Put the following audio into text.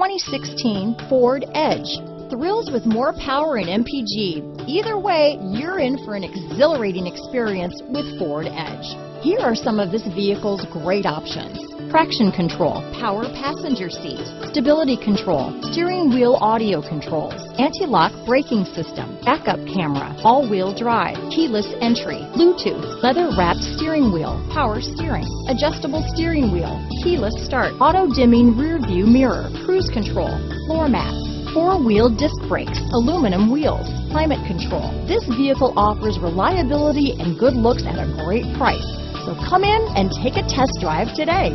2016 Ford Edge. Thrills with more power and MPG. Either way, you're in for an exhilarating experience with Ford Edge. Here are some of this vehicle's great options. Traction control, power passenger seat, stability control, steering wheel audio controls, anti-lock braking system, backup camera, all-wheel drive, keyless entry, Bluetooth, leather-wrapped steering wheel, power steering, adjustable steering wheel, keyless start, auto-dimming rear view mirror, cruise control, floor mats, four-wheel disc brakes, aluminum wheels, climate control. This vehicle offers reliability and good looks at a great price. So come in and take a test drive today.